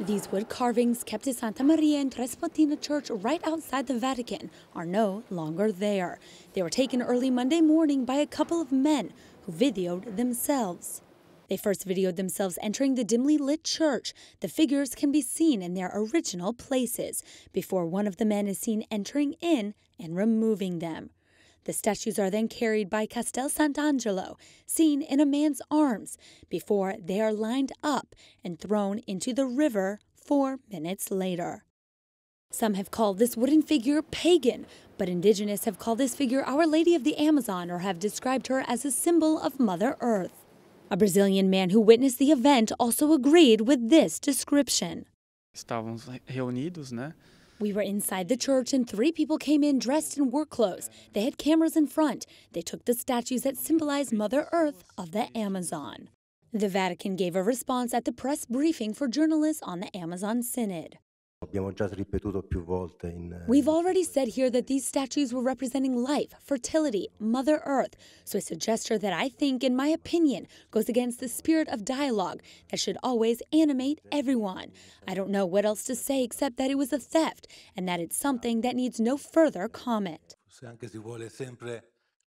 These wood carvings kept at Santa Maria in Traspontina Church right outside the Vatican are no longer there. They were taken early Monday morning by a couple of men who videoed themselves. They first videoed themselves entering the dimly lit church. The figures can be seen in their original places before one of the men is seen entering in and removing them. The statues are then carried by Castel Sant'Angelo, seen in a man's arms, before they are lined up and thrown into the river four minutes later. Some have called this wooden figure pagan, but indigenous have called this figure Our Lady of the Amazon or have described her as a symbol of Mother Earth. A Brazilian man who witnessed the event also agreed with this description. Estávamos reunidos, né? We were inside the church and three people came in dressed in work clothes. They had cameras in front. They took the statues that symbolize Mother Earth of the Amazon. The Vatican gave a response at the press briefing for journalists on the Amazon Synod. We've already said here that these statues were representing life, fertility, Mother Earth, so it's a gesture that I think, in my opinion, goes against the spirit of dialogue that should always animate everyone. I don't know what else to say except that it was a theft and that it's something that needs no further comment.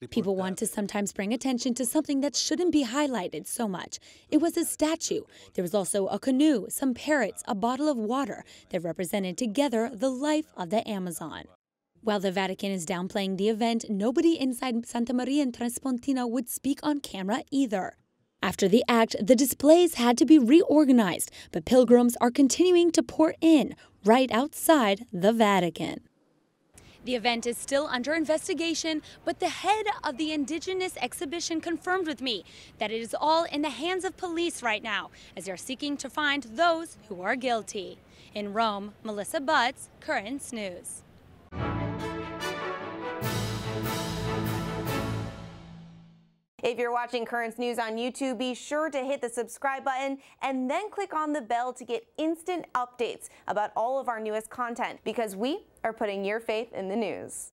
People want to sometimes bring attention to something that shouldn't be highlighted so much. It was a statue. There was also a canoe, some parrots, a bottle of water that represented together the life of the Amazon. While the Vatican is downplaying the event, nobody inside Santa Maria in Traspontina would speak on camera either. After the act, the displays had to be reorganized, but pilgrims are continuing to pour in right outside the Vatican. The event is still under investigation, but the head of the Indigenous exhibition confirmed with me that it is all in the hands of police right now as they're seeking to find those who are guilty. In Rome, Melissa Butz, Currents News. If you're watching Currents News on YouTube, be sure to hit the subscribe button and then click on the bell to get instant updates about all of our newest content because we are putting your faith in the news.